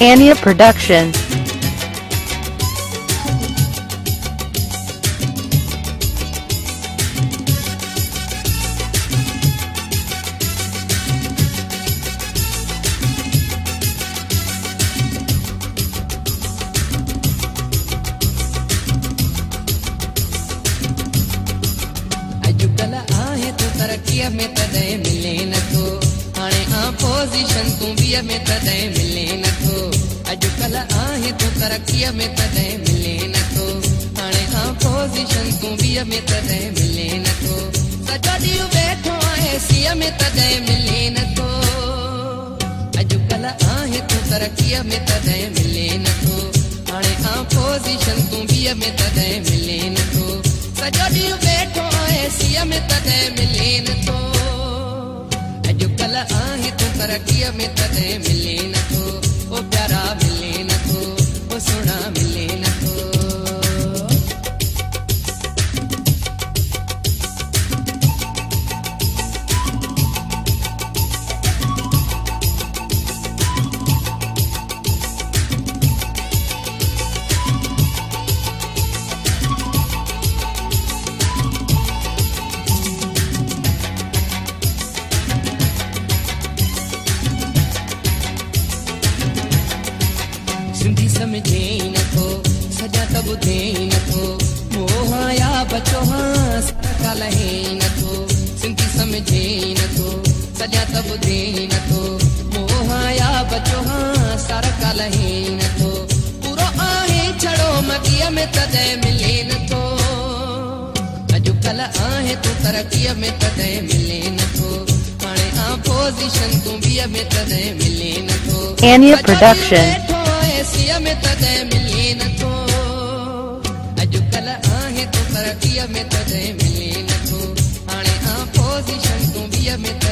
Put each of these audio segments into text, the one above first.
Ania Production. अॼुकल्ह आहे तूं तरक़ीअ में तॾहिं मिले नथो हाणे आं पोज़ीशन तूं ॿीअ में तॾहिं मिले नथो اڄڪلهه آهي تون ترقيءَ ۾ تڏهن ملي نٿو. هاڻي آن پوزيشن تون ٻيءَ ۾ تڏهن ملي نٿو. سڄو ڏينهن ويٺو آهي سيءَ ۾ تڏهن ملي نٿو. اڄڪلهه آهي تون ترقيءَ ۾ تڏهن ملي نٿو. هاڻي آن پوزيشن تون ٻيءَ ۾ تڏهن ملي نٿو. سڄو ڏينهن ويٺو آهي سيءَ ۾ تڏهن ملي نٿو. اڄڪلهه آهي تون ترقيءَ ۾ تڏهن ملي نٿو. پيارا सिंधी सम्झे नथो सॼा त ॿुधे नथो मोह या बचो हाँ लहे ई नथो सिंधी सम्झे नथो सॼा त ॿुधे नथो मोह या बचो हाँ लहे ई नथो पूरो आहे छड़ो मकीअ में तॾहिं मिले नथो अॼुकल्ह आहे तूं तरक़ीअ में तॾहिं मिले नथो हाणे आं पोज़ीशन तूं ॿीअ में तॾहिं मिले नथो Ania Production. ella escondía mientras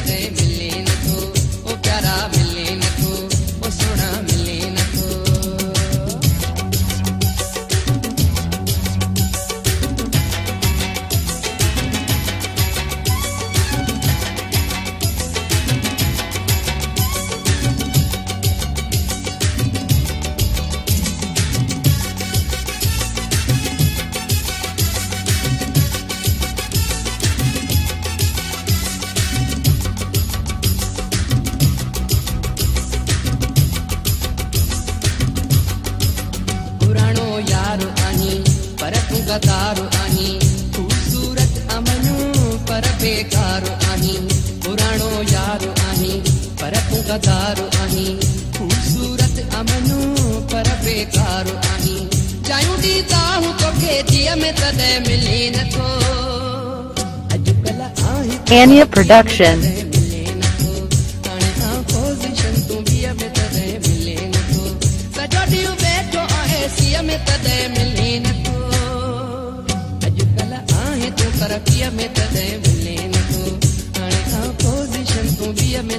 तारो आनी परतुगा तारो आनी, खूबसूरत अमनू पर बेकारो आनी, पुराणो यारो आनी परतुगा तारो आनी, खूबसूरत अमनू पर बेकारो आनी। जायूं दी ताहू तोखे दिया में तदे मिली न तो Ania Production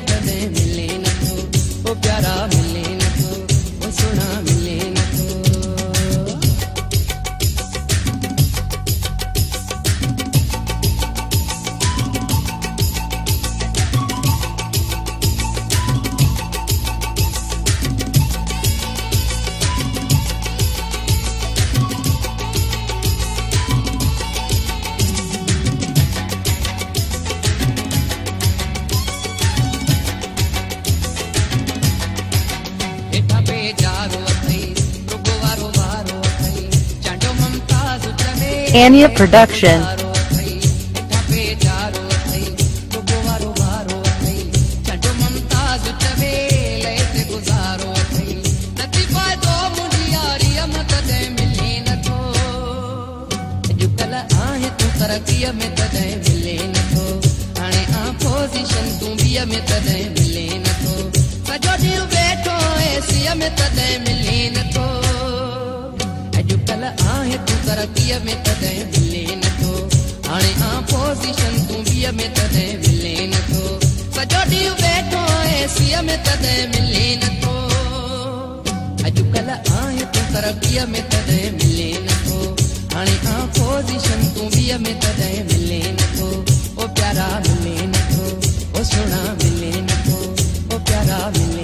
cuéntame. تڏهن ملي نٿو سڄو ڏينهن ويٺو آهي سيءَ ۾ تڏهن ملي نٿو اڄڪلهه آهي تون ترقيءَ ۾ تڏهن ملي نٿو هاڻي آن پوزيشن تون ٻيءَ ۾ تڏهن ملي نٿو سڄو ڏينهن ويٺو آهي سيءَ ۾ تڏهن ملي نٿو اڄڪلهه آهي تون ترقيءَ ۾ تڏهن ملي نٿو هاڻي آن پوزيشن تون ٻيءَ ۾ تڏهن ملي نٿو او پيارا ملي نٿو او سهڻا ملي نٿو او پيارا ملي